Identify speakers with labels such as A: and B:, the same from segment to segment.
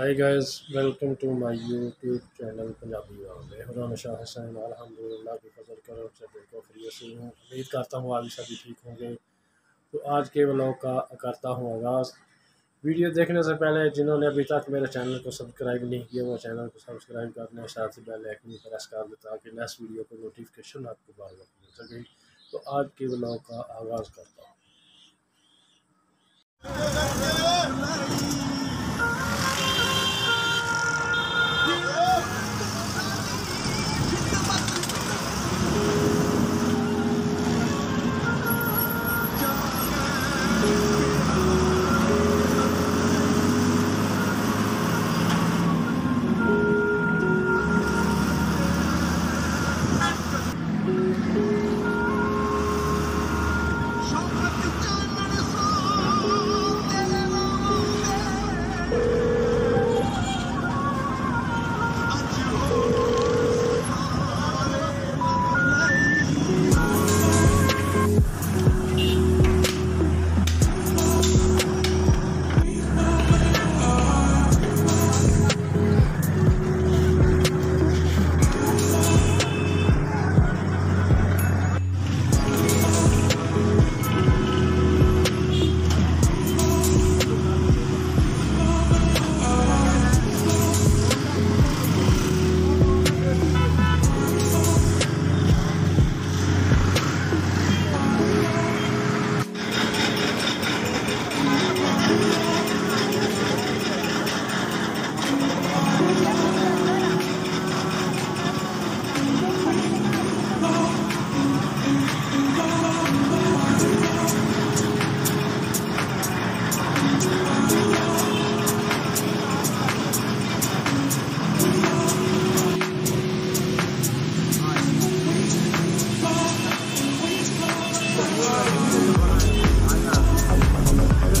A: Hi guys welcome to my YouTube channel Punjabi वाले खुदा शाह हसन अल्हम्दुलिल्लाह की फजल करो से बिल्कुल खरीय से हूँ उम्मीद करता हूँ आप सभी ठीक होंगे तो आज के ब्लॉग का करता हूँ आगाज़ वीडियो देखने से पहले जिन्होंने अभी तक मेरे चैनल को सब्सक्राइब नहीं किया वो चैनल को सब्सक्राइब करने साथ ही बेल आइकन प्रेस कर दे ताकि नेक्स्ट वीडियो को नोटिफिकेशन आपको बार बार मिल सके तो आज के ब्लॉग का आगाज़ करता हूँ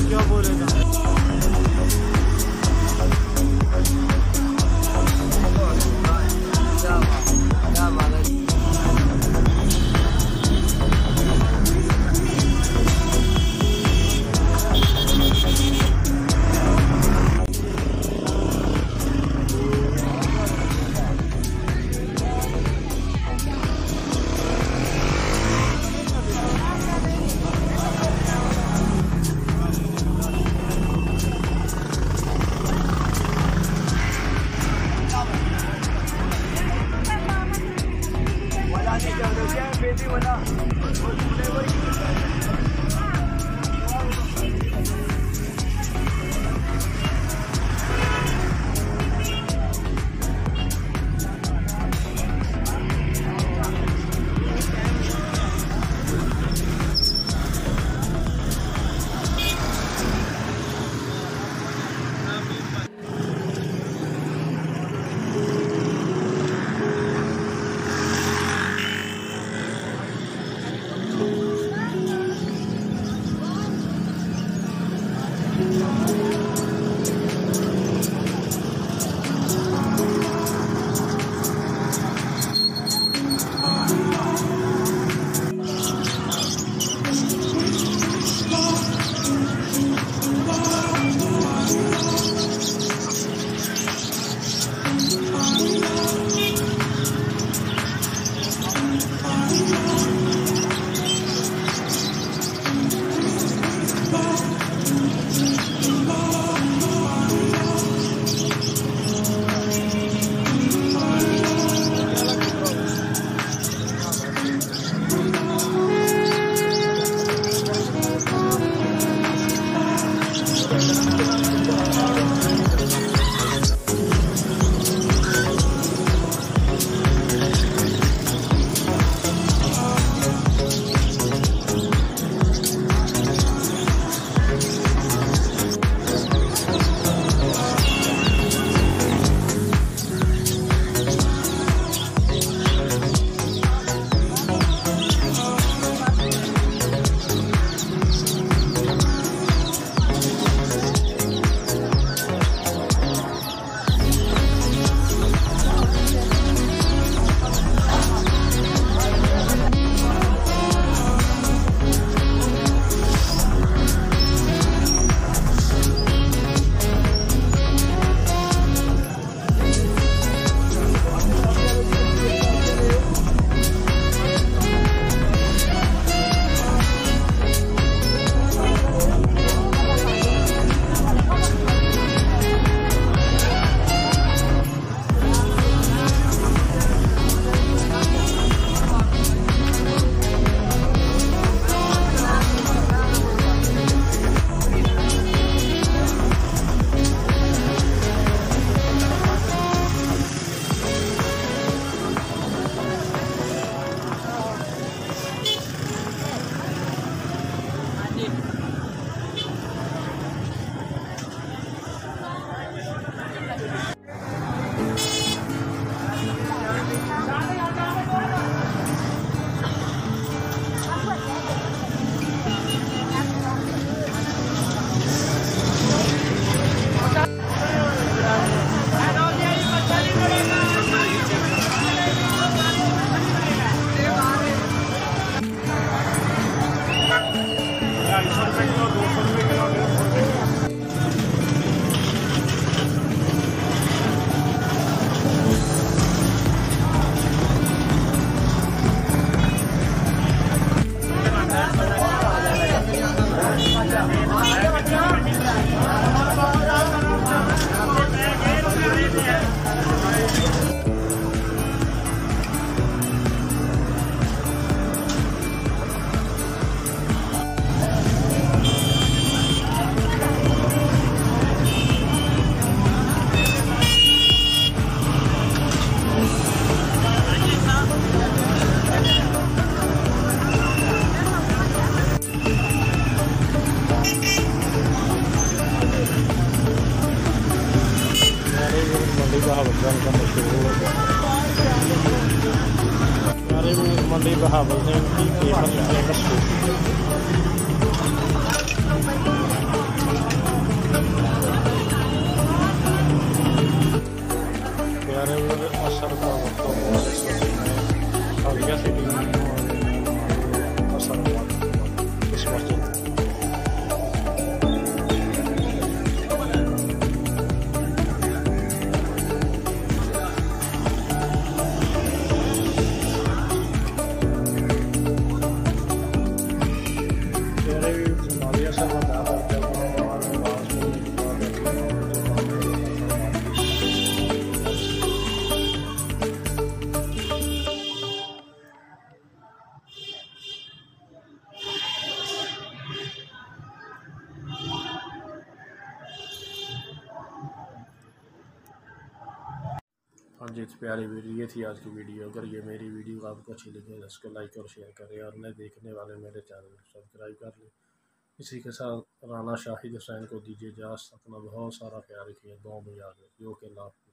B: क्या बोलेगा? साहब एकदम का मशहूर मंडी बहावल सिंह की फेमस
A: है मशहूर जी तो प्यारी वीडियो ये थी आज की वीडियो अगर ये मेरी वीडियो आपको अच्छी लगी तो इसको लाइक और शेयर करें और नए देखने वाले मेरे चैनल को सब्सक्राइब कर लें इसी के साथ राना शाहिद हुसैन को दीजिए इजाज़त अपना बहुत सारा प्यार रखिए दो में याद रखिए ओके हाफ़िज़।